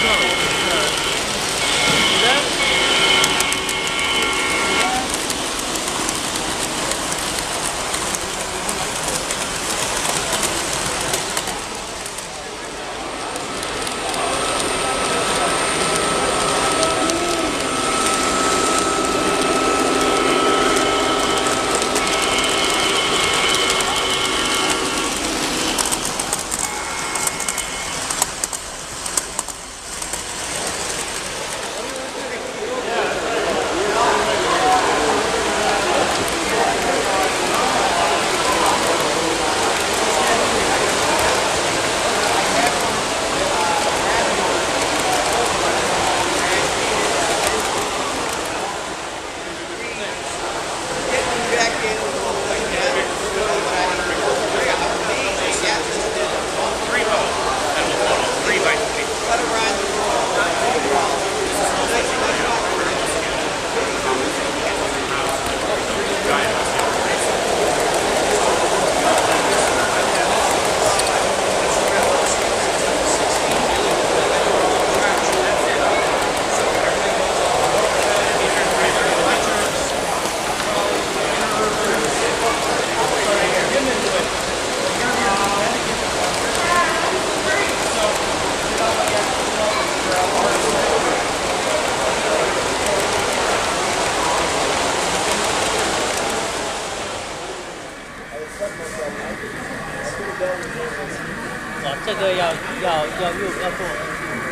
no, no. 这个要要要用要做。